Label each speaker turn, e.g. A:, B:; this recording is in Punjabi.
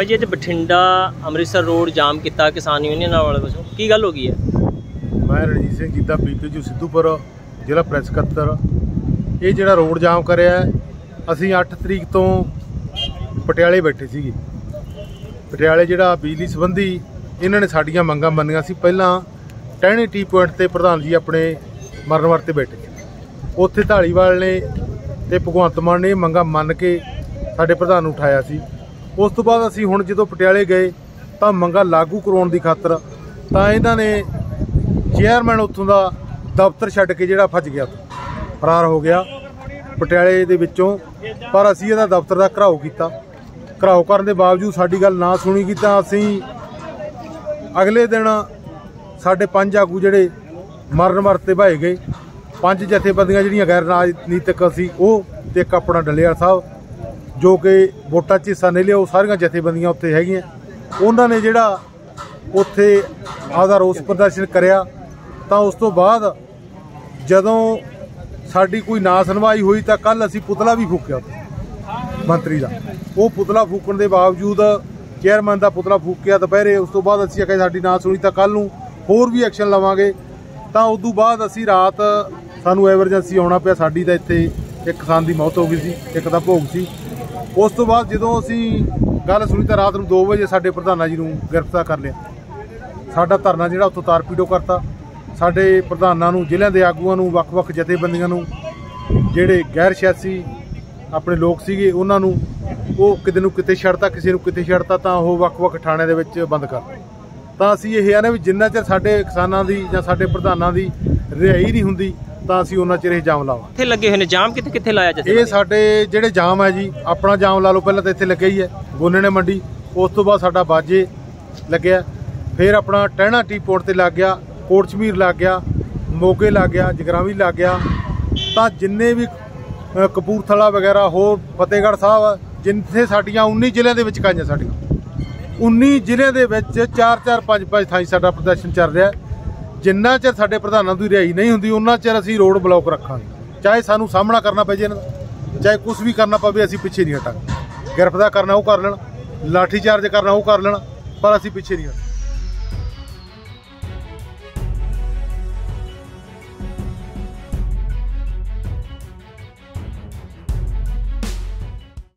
A: ਬਾਈ ਜੀ, ਅੱਜ ਬਠਿੰਡਾ ਅੰਮ੍ਰਿਤਸਰ ਰੋਡ ਜਾਮ ਕੀਤਾ ਕਿਸਾਨ ਯੂਨੀਅਨ ਵਾਲੇ ਵੱਲੋਂ ਕੀ ਗੱਲ ਹੋ ਗਈ ਹੈ?
B: ਮੈਂ ਰਣਜੀਤ ਸਿੰਘ ਜੀਤਾ ਪੀਕੇਯੂ ਸਿੱਧੂਪੁਰ, ਜ਼ਿਲ੍ਹਾ ਪ੍ਰੈਸ ਸਕੱਤਰ ਇਹ ਜਿਹੜਾ ਰੋਡ ਜਾਮ ਕਰਿਆ, ਅਸੀਂ 8 ਤਰੀਕ ਤੋਂ ਪਟਿਆਲੇ ਬੈਠੇ ਸੀਗੇ। ਪਟਿਆਲੇ ਜਿਹੜਾ ਬਿਜਲੀ ਸੰਬੰਧੀ ਇਹਨਾਂ ਨੇ ਸਾਡੀਆਂ ਮੰਗਾਂ ਮੰਨੀਆਂ ਸੀ। ਪਹਿਲਾਂ ਟਹਿਣੇ ਟੀ ਪੁਆਇੰਟ ਤੇ ਪ੍ਰਧਾਨ ਜੀ ਆਪਣੇ ਮਰਨ ਵਰਤੇ ਬੈਠੇ। ਉੱਥੇ ਢਾਲੀਵਾਲ ਨੇ ਤੇ ਭਗਵੰਤ ਮਾਨ ਨੇ ਇਹ ਮੰਗਾਂ ਮੰਨ ਕੇ ਸਾਡੇ ਪ੍ਰਧਾਨ ਨੂੰ ਉਠਾਇਆ ਸੀ। ਉਸ ਤੋਂ ਬਾਅਦ ਅਸੀਂ ਹੁਣ ਜਦੋਂ ਪਟਿਆਲੇ ਗਏ ਤਾਂ ਮੰਗਾਂ ਲਾਗੂ ਕਰਵਾਉਣ ਦੀ ਖਾਤਰ ਤਾਂ ਇਹਨਾਂ ਨੇ ਚੇਅਰਮੈਨ ਉੱਥੋਂ ਦਾ ਦਫ਼ਤਰ ਛੱਡ ਕੇ ਜਿਹੜਾ ਫੱਜ ਗਿਆ ਫਰਾਰ ਹੋ ਗਿਆ ਪਟਿਆਲੇ ਦੇ ਵਿੱਚੋਂ, ਪਰ ਅਸੀਂ ਇਹਦਾ ਦਫ਼ਤਰ ਦਾ ਘਰਾਓ ਕੀਤਾ। ਘਰਾਓ ਕਰਨ ਦੇ ਬਾਵਜੂਦ ਸਾਡੀ ਗੱਲ ਨਾ ਸੁਣੀ ਗਈ ਤਾਂ ਅਸੀਂ ਅਗਲੇ ਦਿਨ ਸਾਡੇ ਪੰਜ ਆਗੂ ਜਿਹੜੇ ਮਰਨ ਮਰਤੇ ਭਾਏ ਗਏ। ਪੰਜ ਜਥੇਬੰਦੀਆਂ ਜਿਹੜੀਆਂ ਗੈਰ ਰਾਜਨੀਤਿਕ ਸੀ, ਉਹ ਤੇ ਇੱਕ ਆਪਣਾ ਡੱਲੇਵਾਲ ਸਾਹਿਬ ਜੋ ਕਿ ਵੋਟਾਂ 'ਚ ਹਿੱਸਾ ਨਹੀਂ ਲਿਆ, ਉਹ ਸਾਰੀਆਂ ਜਥੇਬੰਦੀਆਂ ਉੱਥੇ ਹੈਗੀਆਂ। ਉਹਨਾਂ ਨੇ ਜਿਹੜਾ ਉੱਥੇ ਆਪਦਾ ਰੋਸ ਪ੍ਰਦਰਸ਼ਨ ਕਰਿਆ, ਤਾਂ ਉਸ ਤੋਂ ਬਾਅਦ ਜਦੋਂ ਸਾਡੀ ਕੋਈ ਨਾ ਸੁਣਵਾਈ ਹੋਈ, ਤਾਂ ਕੱਲ ਅਸੀਂ ਪੁਤਲਾ ਵੀ ਫੂਕਿਆ ਮੰਤਰੀ ਦਾ। ਉਹ ਪੁਤਲਾ ਫੂਕਣ ਦੇ ਬਾਵਜੂਦ ਚੇਅਰਮੈਨ ਦਾ ਪੁਤਲਾ ਫੂਕਿਆ ਦੁਪਹਿਰੇ, ਉਸ ਤੋਂ ਬਾਅਦ ਅਸੀਂ ਆਖਿਆ ਸਾਡੀ ਨਾ ਸੁਣੀ, ਤਾਂ ਕੱਲ ਨੂੰ ਹੋਰ ਵੀ ਐਕਸ਼ਨ ਲਵਾਂਗੇ। ਤਾਂ ਉਸ ਤੋਂ ਬਾਅਦ ਅਸੀਂ ਰਾਤ ਸਾਨੂੰ ਐਮਰਜੈਂਸੀ ਆਉਣਾ ਪਿਆ, ਸਾਡੀ ਤਾਂ ਇੱਥੇ ਇੱਕ ਕਿਸਾਨ ਦੀ ਮੌਤ ਹੋ ਗਈ ਸੀ, ਇੱਕ ਦਾ ਭੋਗ ਸੀ। ਉਸ ਤੋਂ ਬਾਅਦ ਜਦੋਂ ਅਸੀਂ ਗੱਲ ਸੁਣੀ ਤਾਂ ਰਾਤ ਨੂੰ 2 ਵਜੇ ਸਾਡੇ ਪ੍ਰਧਾਨਾ ਜੀ ਨੂੰ ਗ੍ਰਿਫਤਾਰ ਕਰ ਲਿਆ। ਸਾਡਾ ਧਰਨਾ ਜਿਹੜਾ ਉੱਥੋਂ ਤਾਰਪੀਡੋ ਕਰਤਾ। ਸਾਡੇ ਪ੍ਰਧਾਨਾਂ ਨੂੰ, ਜ਼ਿਲ੍ਹਿਆਂ ਦੇ ਆਗੂਆਂ ਨੂੰ, ਵੱਖ-ਵੱਖ ਜਥੇਬੰਦੀਆਂ ਨੂੰ, ਜਿਹੜੇ ਗੈਰ ਸਿਆਸੀ ਆਪਣੇ ਲੋਕ ਸੀਗੇ, ਉਹਨਾਂ ਨੂੰ ਉਹ ਕਿਤੇ ਨੂੰ ਕਿਤੇ ਛੱਡਤਾ, ਕਿਸੇ ਨੂੰ ਕਿਤੇ ਛੱਡਤਾ, ਤਾਂ ਉਹ ਵੱਖ-ਵੱਖ ਥਾਣਿਆਂ ਦੇ ਵਿੱਚ ਬੰਦ ਕਰ ਤਾਂ ਅਸੀਂ ਇਹ ਆ ਨਾ ਵੀ ਜਿੰਨਾ ਚਿਰ ਸਾਡੇ ਕਿਸਾਨਾਂ ਦੀ ਜਾਂ ਸਾਡੇ ਪ੍ਰਧਾਨਾਂ ਦੀ ਰਿਹਾਈ ਨਹੀਂ ਹੁੰਦੀ ਤਾਂ ਅਸੀਂ ਉਹਨਾਂ ਚਿਰ ਇਹ ਜਾਮ ਲਾਵਾਂਗੇ।
A: ਕਿੱਥੇ ਲੱਗੇ ਹੋਏ ਨੇ ਜਾਮ? ਕਿੱਥੇ ਕਿੱਥੇ ਲਾਇਆ
B: ਇਹ
A: ਜਥੇ
B: ਸਾਡੇ ਜਿਹੜੇ ਜਾਮ ਹੈ ਜੀ ਆਪਣਾ ਜਾਮ ਲਾ ਲਓ ਪਹਿਲਾਂ ਤਾਂ ਇੱਥੇ ਲੱਗਿਆ ਹੀ ਹੈ ਗੋਨੇ ਨੇ ਮੰਡੀ। ਉਸ ਤੋਂ ਬਾਅਦ ਸਾਡਾ ਬਾਜੇ ਲੱਗਿਆ। ਫਿਰ ਆਪਣਾ ਟਹਿਣਾ ਟੀ ਪੋਰਟ ਤੇ ਲੱਗ ਗਿਆ ਕੋਟ ਚਮੀਰ ਲੱਗ ਗਿਆ ਮੋਗੇ ਲੱਗ ਗਿਆ ਜਗਰਾਵੀ ਲੱਗ ਗਿਆ। ਤਾਂ ਜਿੰਨੇ ਵੀ ਕਪੂਰਥਲਾ ਵਗੈਰਾ ਹੋਰ ਫਤਿਹਗੜ੍ਹ ਸਾਹਿਬ ਜਿੱਥੇ ਸਾਡੀਆਂ 19 ਜ਼ਿਲ੍ਹਿਆਂ ਦੇ ਵਿੱਚ ਕਾਈਆਂ ਸਾਡੀਆਂ। 19 ਜ਼ਿਲ੍ਹਿਆਂ ਦੇ ਵਿੱਚ 4-4 5-5 ਥਾਈਂ ਸਾਡਾ ਪ੍ਰਦਰਸ਼ਨ ਚੱਲ ਰਿਹਾ। ਹੈ। ਜਿੰਨਾ ਚਿਰ ਸਾਡੇ ਪ੍ਰਧਾਨਾਂ ਦੀ ਰਿਹਾਈ ਨਹੀਂ ਹੁੰਦੀ ਉਹਨਾਂ ਚਿਰ ਅਸੀਂ ਰੋਡ ਬਲੌਕ ਰੱਖਾਂਗੇ। ਚਾਹੇ ਸਾਨੂੰ ਸਾਹਮਣਾ ਕਰਨਾ ਪੈ ਜੇ ਇਹਨਾਂ ਦਾ, ਚਾਹੇ ਕੁਝ ਵੀ ਕਰਨਾ ਪਵੇ, ਅਸੀਂ ਪਿੱਛੇ ਨਹੀਂ ਹਟਾਂਗੇ। ਗ੍ਰਿਫਤਾਰ ਕਰਨਾ ਉਹ ਕਰ ਲੈਣ ਲਾਠੀ ਚਾਰਜ ਕਰਨਾ ਉਹ ਕਰ ਲੈਣ, ਪਰ ਅਸੀਂ ਪਿੱਛੇ ਨਹੀਂ ਹਟਾਂਗੇ।